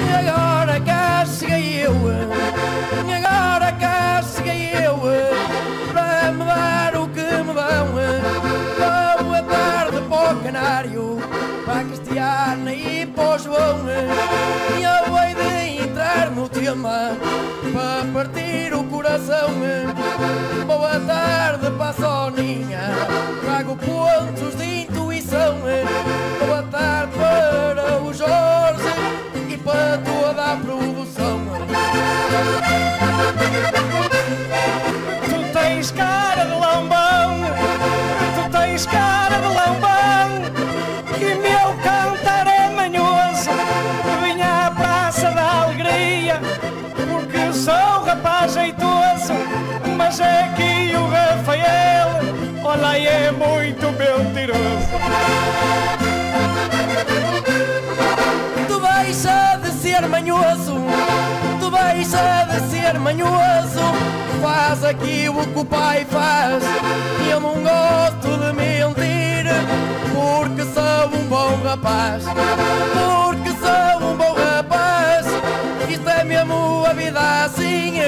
E agora cá cheguei eu, e agora cá cheguei eu, para me dar o que me dão. Boa tarde para canário, para a Cristiana e para o. E eu hei de entrar no tema, para partir o coração. Boa tarde para a Soninha, olha aí é muito mentiroso. Tu deixa de ser manhoso, tu deixa de ser manhoso. Faz aqui o que o pai faz. E eu não gosto de mentir, porque sou um bom rapaz. Porque sou um bom rapaz. Isto é mesmo a vida assim.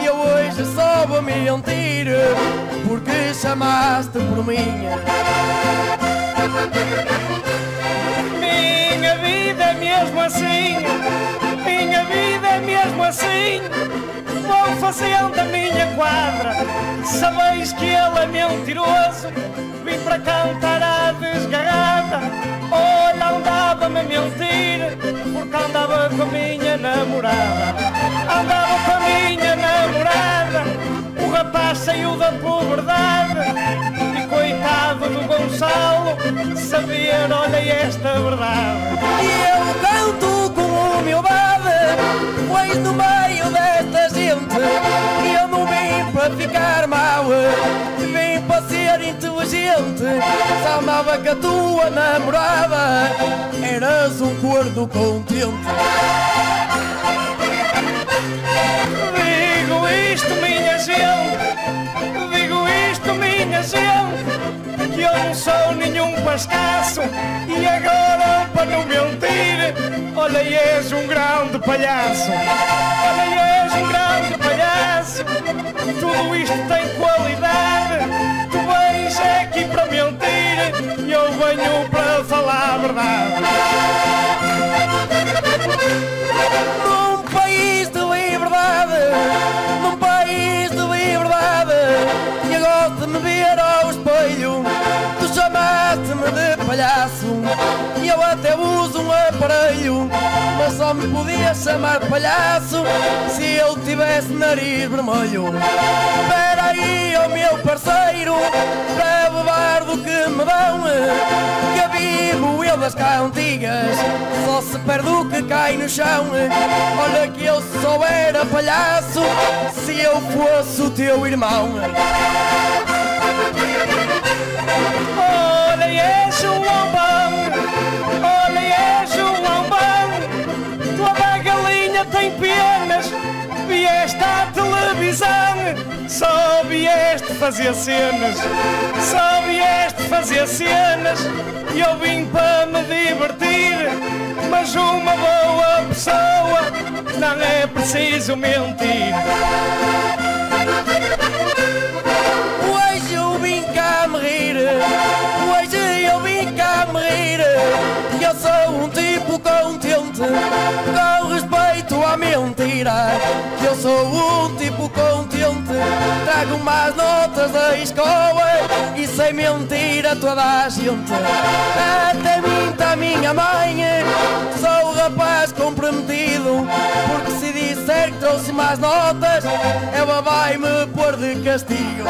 E eu hoje só vou mentir, porque chamaste por mim. Minha vida é mesmo assim, minha vida é mesmo assim. Vou fazendo a minha quadra, sabeis que ele é mentiroso. Vim para cantar a desgarrada, olha, andava-me a mentir, porque andava com a minha namorada. Saiu da puberdade. E coitado do Gonçalo, saber, olha esta verdade. E eu canto com humildade, pois no meio desta gente e eu não vim para ficar mal, vim para ser inteligente. Se amava que a tua namorada eras um corno contente. Digo isto, minha gente, nenhum pascaço e agora para não mentir, olha, és um grande palhaço, olha, és um grande palhaço, tudo isto tem qualidade, tu vens aqui para mentir e eu venho para falar a verdade. Aparelho, mas só me podia chamar palhaço se eu tivesse nariz vermelho. Espera aí, ó meu parceiro, para levar do que me dão, que vivo eu das cantigas, só se perde o que cai no chão. Olha que eu só era palhaço se eu fosse o teu irmão. Olha, és um lombão, Vieste fazer cenas, só vieste fazer cenas. E eu vim para me divertir, mas uma boa pessoa não é preciso mentir. Hoje eu vim cá me rir, hoje eu vim cá me rir. E eu sou um tipo contente, com respeito à mentira. Eu sou um tipo contente, da escola e sem mentira toda a gente. Até minta a minha mãe, sou rapaz comprometido, porque se disser que trouxe mais notas, ela vai me pôr de castigo.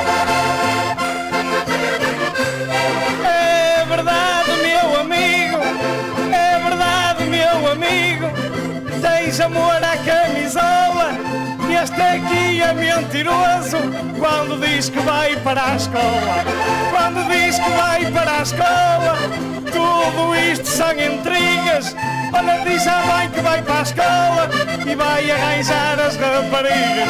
É verdade, meu amigo, é verdade, meu amigo. Tens amor à este aqui é mentiroso quando diz que vai para a escola. Quando diz que vai para a escola, tudo isto são intrigas. Olha, diz à mãe que vai para a escola e vai arranjar as raparigas.